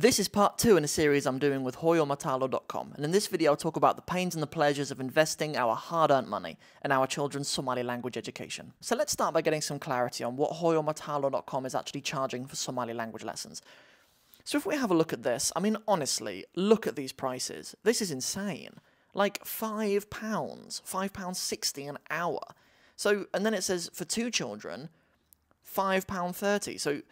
This is part two in a series I'm doing with hooyomataalo.com, and in this video I'll talk about the pains and the pleasures of investing our hard-earned money in our children's Somali language education. So let's start by getting some clarity on what hooyomataalo.com is actually charging for Somali language lessons. So if we have a look at this, I mean honestly, look at these prices. This is insane. Like five pounds, five pounds sixty an hour. So and then it says for two children, five pound thirty. So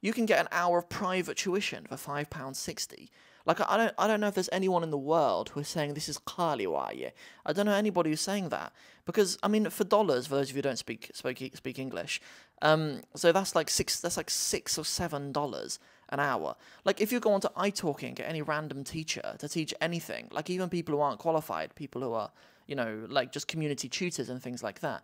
you can get an hour of private tuition for five pounds sixty. Like I don't, I don't know if there's anyone in the world who is saying this is Qaali waaye. I don't know anybody who's saying that because I mean, for dollars, for those of you who don't speak speak speak English, um, so that's like six, that's like six or seven dollars an hour. Like if you go onto iTalki and get any random teacher to teach anything, like even people who aren't qualified, people who are, you know, like just community tutors and things like that,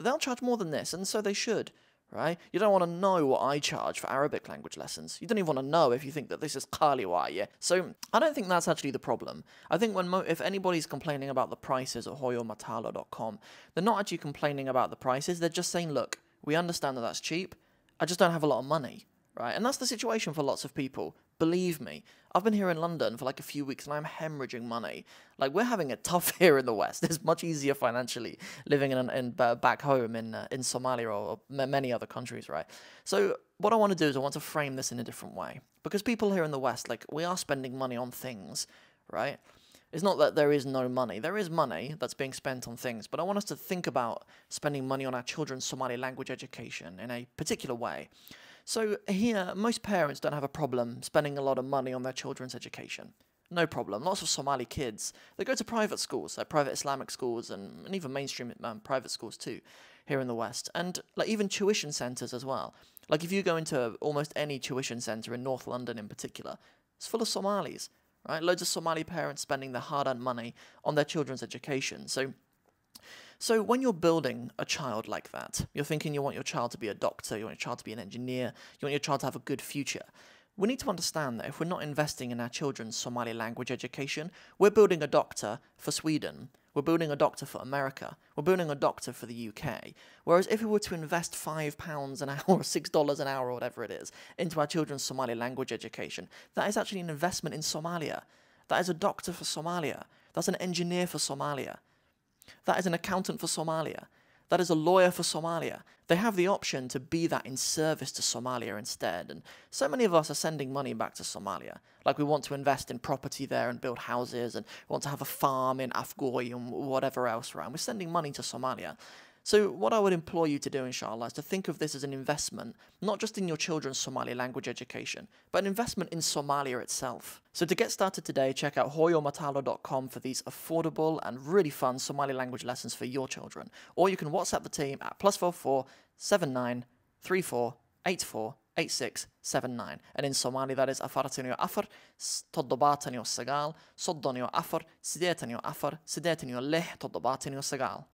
they'll charge more than this, and so they should right? You don't want to know what I charge for Arabic language lessons. You don't even want to know if you think that this is Kaliwa, yeah? So I don't think that's actually the problem. I think when if anybody's complaining about the prices at hooyomataalo.com, they're not actually complaining about the prices. They're just saying, look, we understand that that's cheap. I just don't have a lot of money, right? And that's the situation for lots of people. Believe me, I've been here in London for like a few weeks and I'm hemorrhaging money. Like we're having it tough here in the West. It's much easier financially living in, in back home in uh, in Somalia or, or many other countries, right? So what I want to do is I want to frame this in a different way because people here in the West, like we are spending money on things, right? It's not that there is no money. There is money that's being spent on things, but I want us to think about spending money on our children's Somali language education in a particular way. So here, most parents don't have a problem spending a lot of money on their children's education. No problem. Lots of Somali kids, they go to private schools, like private Islamic schools and, and even mainstream um, private schools too, here in the West. And like even tuition centres as well. Like if you go into almost any tuition centre in North London in particular, it's full of Somalis, right? Loads of Somali parents spending their hard-earned money on their children's education. So so when you're building a child like that, you're thinking you want your child to be a doctor, you want your child to be an engineer, you want your child to have a good future. We need to understand that if we're not investing in our children's Somali language education, we're building a doctor for Sweden, we're building a doctor for America, we're building a doctor for the UK. Whereas if we were to invest £5 an hour or $6 an hour or whatever it is into our children's Somali language education, that is actually an investment in Somalia. That is a doctor for Somalia. That's an engineer for Somalia. That is an accountant for Somalia. That is a lawyer for Somalia. They have the option to be that in service to Somalia instead. And so many of us are sending money back to Somalia. Like we want to invest in property there and build houses and want to have a farm in Afgoy and whatever else around. We're sending money to Somalia. So what I would implore you to do, inshallah, is to think of this as an investment, not just in your children's Somali language education, but an investment in Somalia itself. So to get started today, check out hooyomataalo.com for these affordable and really fun Somali language lessons for your children. Or you can WhatsApp the team at plus four four seven nine three four eight four 8679 and in Somali that is afartani o afar toddobaatani o sagaal soddoni afar sideetani o afar lix toddobaatani o sagaal